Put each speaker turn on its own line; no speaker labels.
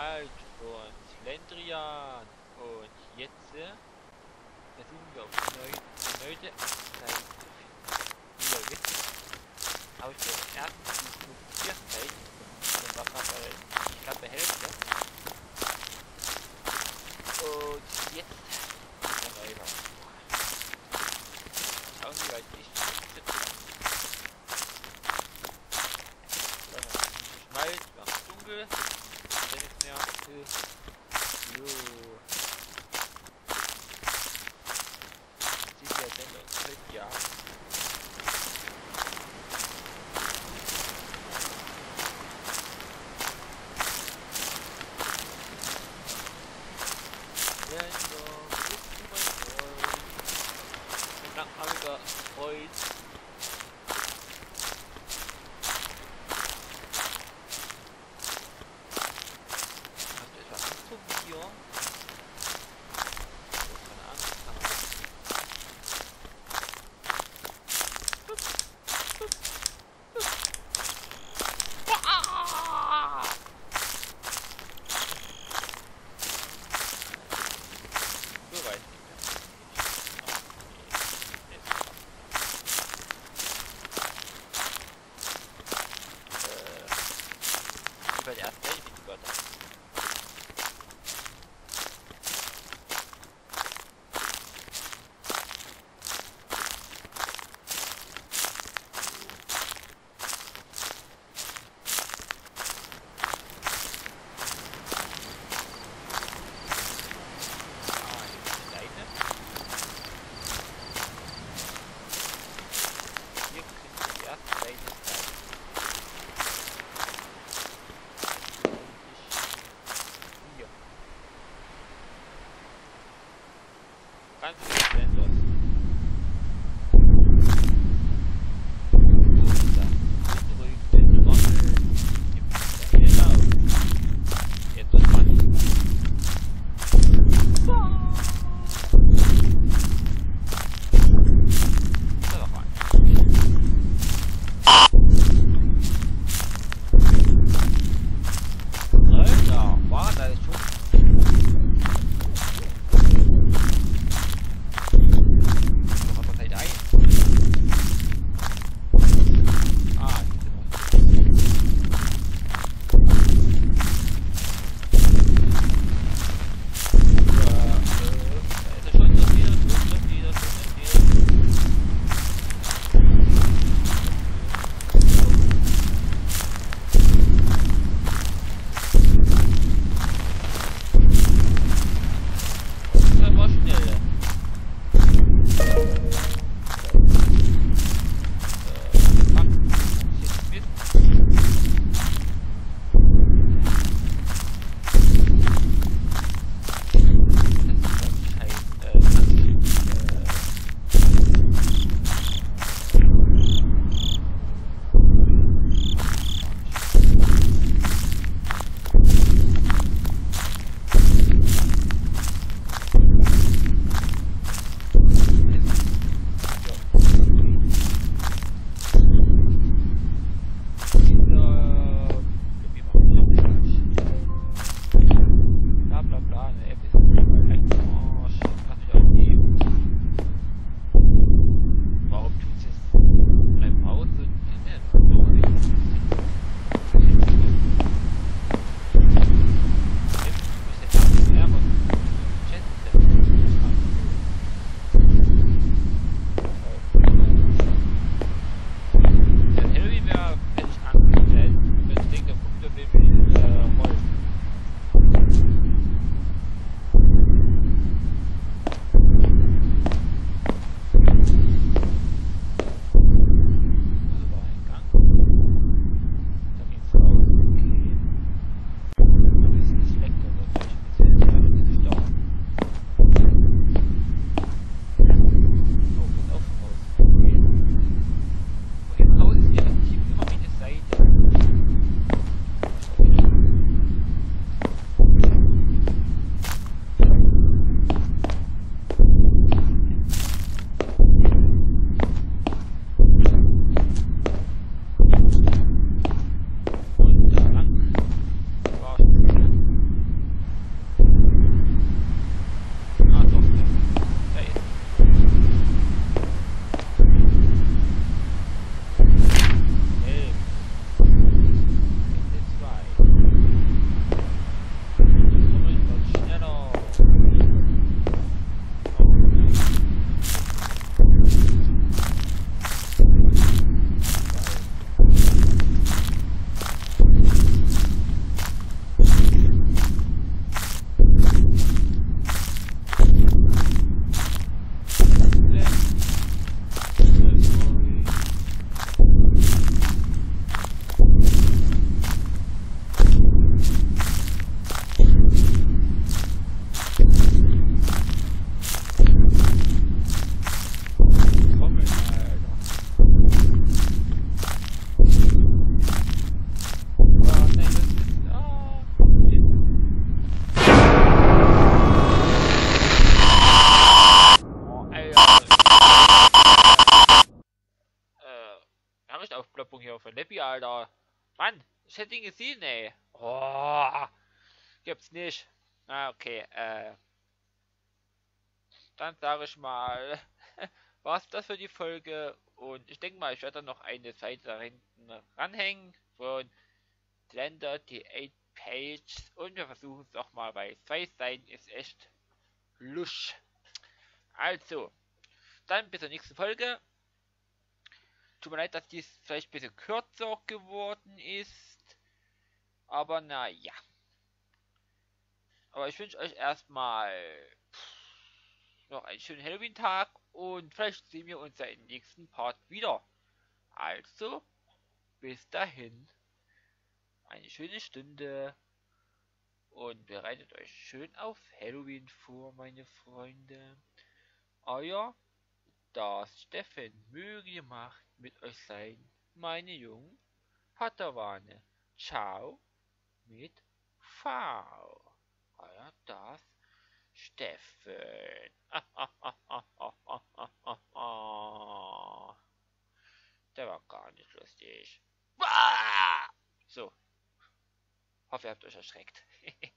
alt und Lendrian. Und jetzt versuchen wir auf neu, neue Anzeigen zu finden. Jetzt habe ich den ersten Punkt 4 und dann war ich knappe Hälfte. você viu? everybody asked me if it's got Ich hätte ihn gesehen, ey. Oh, gibt's nicht. Ah, okay, äh. Dann sage ich mal, war's das für die Folge. Und ich denke mal, ich werde dann noch eine Seite da hinten ranhängen von Blender, die 8 Page. Und wir versuchen es noch mal, weil zwei Seiten ist echt lusch. Also, dann bis zur nächsten Folge. Tut mir leid, dass dies vielleicht ein bisschen kürzer geworden ist. Aber naja. Aber ich wünsche euch erstmal noch einen schönen Halloween-Tag und vielleicht sehen wir uns ja im nächsten Part wieder. Also, bis dahin. Eine schöne Stunde. Und bereitet euch schön auf Halloween vor, meine Freunde. Euer das Steffen möge die Macht mit euch sein, meine jungen Padawane. Ciao mit V. Euer das Steffen. Der war gar nicht lustig. So. Hoffe, ihr habt euch erschreckt.